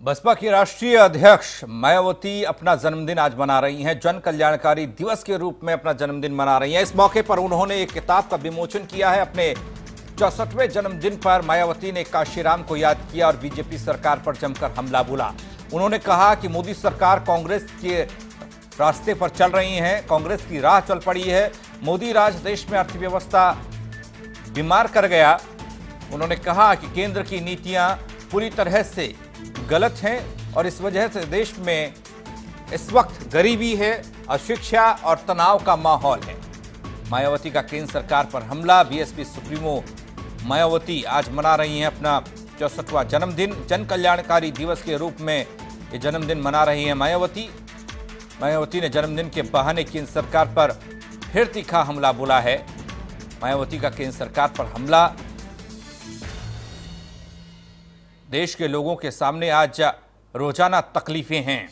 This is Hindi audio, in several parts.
बसपा की राष्ट्रीय अध्यक्ष मायावती अपना जन्मदिन आज मना रही हैं। जन कल्याणकारी दिवस के रूप में अपना जन्मदिन मना रही हैं। इस मौके पर उन्होंने एक किताब का विमोचन किया है। अपने चौसठवें जन्मदिन पर मायावती ने काशीराम को याद किया और बीजेपी सरकार पर जमकर हमला बोला। उन्होंने कहा कि मोदी सरकार कांग्रेस के रास्ते पर चल रही है। कांग्रेस की राह चल पड़ी है। मोदी राज देश में अर्थव्यवस्था बीमार कर गया। उन्होंने कहा कि केंद्र की नीतियाँ पूरी तरह से गलत हैं और इस वजह से देश में इस वक्त गरीबी है, अशिक्षा और तनाव का माहौल है। मायावती का केंद्र सरकार पर हमला, बीएसपी सुप्रीमो मायावती आज मना रही हैं अपना चौसठवां जन्मदिन जन कल्याणकारी दिवस के रूप में ये जन्मदिन मना रही हैं मायावती। मायावती ने जन्मदिन के बहाने केंद्र सरकार पर फिर तीखा हमला बोला है। मायावती का केंद्र सरकार पर हमला देश के लोगों के सामने आज रोज़ाना तकलीफें हैं।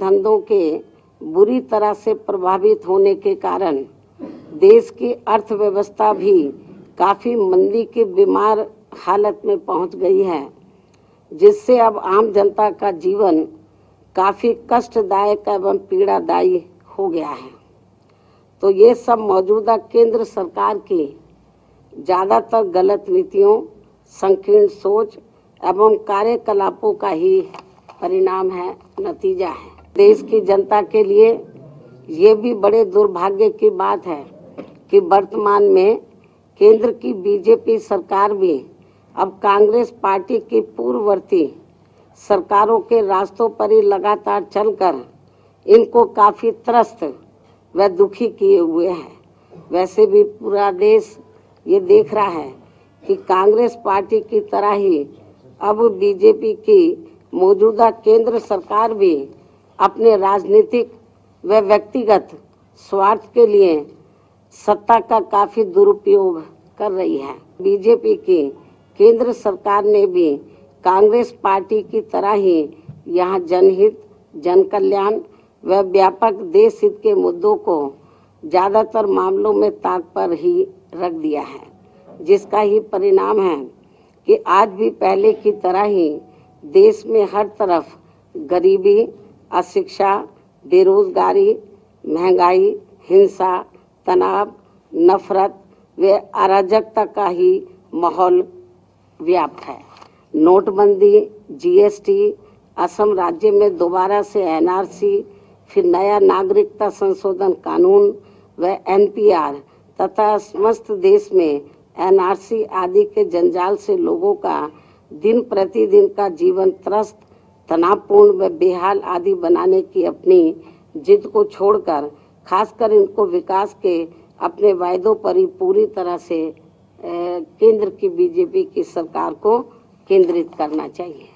धंधों के बुरी तरह से प्रभावित होने के कारण देश की अर्थव्यवस्था भी काफ़ी मंदी की बीमार हालत में पहुँच गई है, जिससे अब आम जनता का जीवन काफ़ी कष्टदायक एवं पीड़ादायी हो गया है। तो ये सब मौजूदा केंद्र सरकार की ज़्यादातर गलत नीतियों संकीर्ण सोच एवं कार्यकलापों का ही परिणाम है, नतीजा है। देश की जनता के लिए ये भी बड़े दुर्भाग्य की बात है कि वर्तमान में केंद्र की बीजेपी सरकार भी अब कांग्रेस पार्टी की पूर्ववर्ती सरकारों के रास्तों पर ही लगातार चलकर इनको काफ़ी त्रस्त व दुखी किए हुए हैं। वैसे भी पूरा देश ये देख रहा है कि कांग्रेस पार्टी की तरह ही अब बीजेपी की मौजूदा केंद्र सरकार भी अपने राजनीतिक व व्यक्तिगत स्वार्थ के लिए सत्ता का काफ़ी दुरुपयोग कर रही है। बीजेपी की केंद्र सरकार ने भी कांग्रेस पार्टी की तरह ही यहाँ जनहित जन कल्याण व व्यापक देश हित के मुद्दों को ज़्यादातर मामलों में ताक पर ही रख दिया है। जिसका ही परिणाम है कि आज भी पहले की तरह ही देश में हर तरफ़ गरीबी, अशिक्षा, बेरोजगारी, महँगाई, हिंसा, तनाव, नफरत, व अराजकता का ही माहौल व्याप्त है। नोटबंदी, जीएसटी, असम राज्य में दोबारा से एनआरसी, फिर नया नागरिकता संशोधन कानून व एनपीआर तथा समस्त देश में एनआरसी आदि के जंजाल से लोगों का दिन प्रतिदिन का जीवन त्रस्त, तनावपूर्ण व बेहाल आदि बनाने की अपनी जिद को छोड़कर, खासकर इनको विकास के अपने वायदों पर ही पूरी तरह से केंद्र की बीजेपी की सरकार को केंद्रित करना चाहिए।